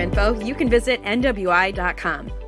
info, you can visit NWI.com.